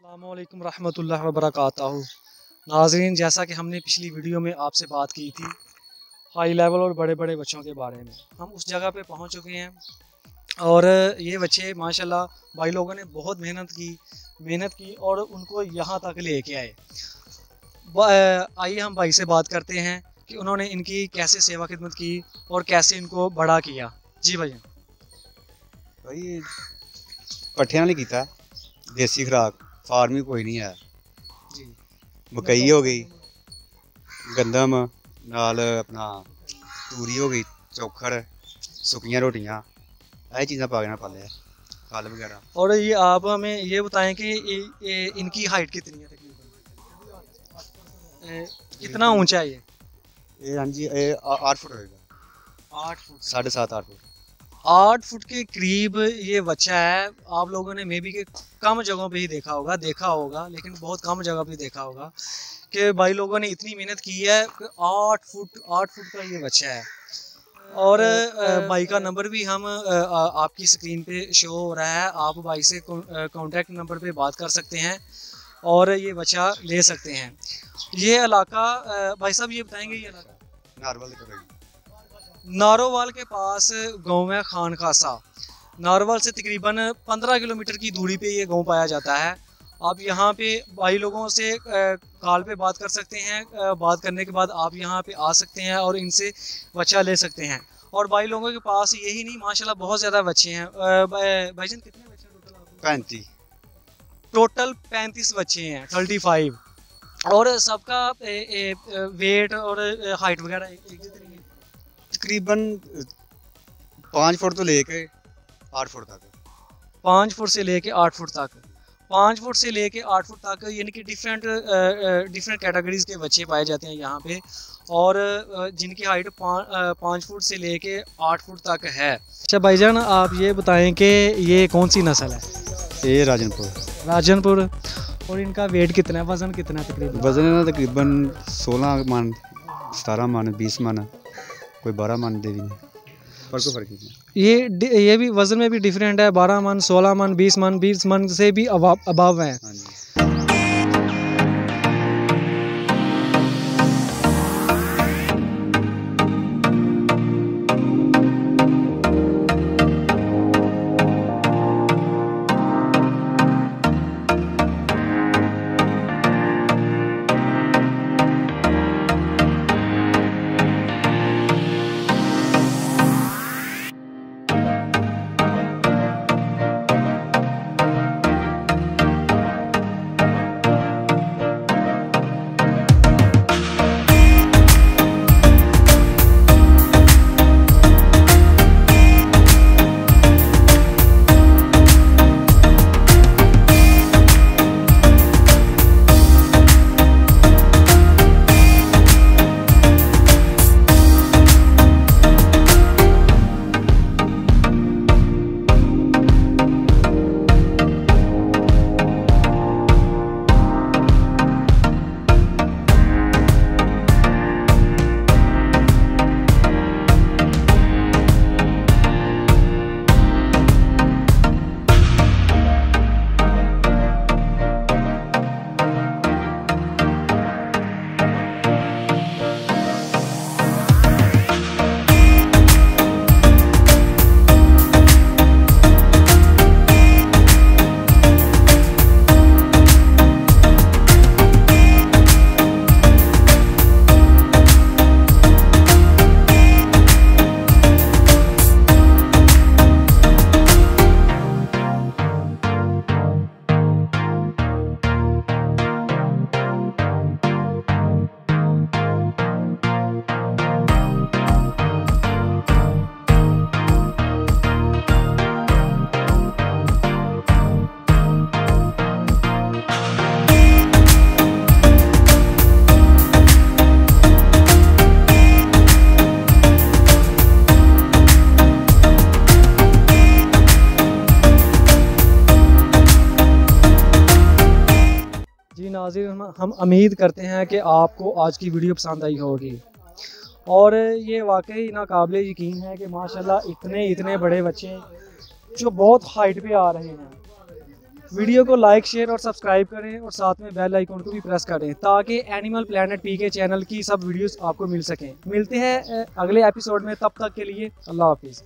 अल्लाम रहमतुल्ला वरक नाजरीन, जैसा कि हमने पिछली वीडियो में आपसे बात की थी हाई लेवल और बड़े बड़े बच्चों के बारे में। हम उस जगह पे पहुँच चुके हैं और ये बच्चे, माशाल्लाह, भाई लोगों ने बहुत मेहनत की मेहनत की और उनको यहाँ तक लेके आए। आइए हम भाई से बात करते हैं कि उन्होंने इनकी कैसे सेवा खिदमत की और कैसे इनको बड़ा किया। जी भैया भाई पठिया ने किया देसी खुराक। फ़ार्मिंग कोई नहीं है। मकई हो गई गंदम नाल अपना तूरी हो गई चोखड़ सुखिया रोटियाँ ऐसी चीज़ा पा पाले हैं खाल वगैरह। और ये आप हमें ये बताएँ कि ये, इनकी हाइट कितनी है कितना ऊँचा है ये? ये हाँ जी ये आठ फुट होगा आठ फुट। साढ़े सात आठ फुट। आठ फुट के करीब ये बच्चा है। आप लोगों ने मे बी के कम जगहों पे ही देखा होगा देखा होगा लेकिन बहुत कम जगह पे देखा होगा कि भाई लोगों ने इतनी मेहनत की है आठ फुट आठ फुट का ये बच्चा है। और तो, भाई का नंबर भी हम आपकी स्क्रीन पे शो हो रहा है। आप भाई से कॉन्टेक्ट नंबर पे बात कर सकते हैं और ये बच्चा ले सकते हैं। ये इलाका भाई साहब ये बताएँगे ये इलाका? नारवल नारोवाल के पास गाँव है खान खासा। नारोवाल से तकरीबन 15 किलोमीटर की दूरी पे ये गाँव पाया जाता है। आप यहाँ पे भाई लोगों से कॉल पे बात कर सकते हैं बात करने के बाद आप यहाँ पे आ सकते हैं और इनसे बच्चा ले सकते हैं। और भाई लोगों के पास यही नहीं माशाल्लाह बहुत ज़्यादा बच्चे हैं। भाई- भाईजान कितने बच्चे टोटल 35 टोटल पैंतीस। बच्चे हैं थर्टी फाइव और सबका वेट और हाइट वगैरह एक तकरीबन पाँच फुट तो लेके आठ फुट तक। पाँच फुट से लेके आठ फुट तक। पाँच फुट से लेके आठ फुट तक यानी कि डिफरेंट डिफरेंट कैटेगरीज के बच्चे पाए जाते हैं यहाँ पे। और जिनकी हाइट पाँच फुट से लेके आठ फुट तक है। अच्छा भाईजान आप ये बताएँ कि ये कौन सी नस्ल है? ये राजनपुर। राजनपुर। और इनका वेट कितना है? वज़न कितना है तकरीबन? वज़न तकरीबन सोलह मान सतारह मान बीस मान। कोई बारह मन देवी ने ये ये भी वज़न में भी डिफरेंट है बारह मन सोलह मन बीस मन बीस मन से भी अबाव है। हाँ नाजिर हम उम्मीद करते हैं कि आपको आज की वीडियो पसंद आई होगी। और ये वाकई नाकबिल यकीन है कि माशाल्लाह इतने इतने बड़े बच्चे जो बहुत हाइट पे आ रहे हैं। वीडियो को लाइक, शेयर और सब्सक्राइब करें और साथ में बेल आइकन को भी प्रेस करें ताकि animal planet P K channel की सब वीडियोस आपको मिल सकें। मिलते हैं अगले एपिसोड में, तब तक के लिए अल्लाह हाफिज़।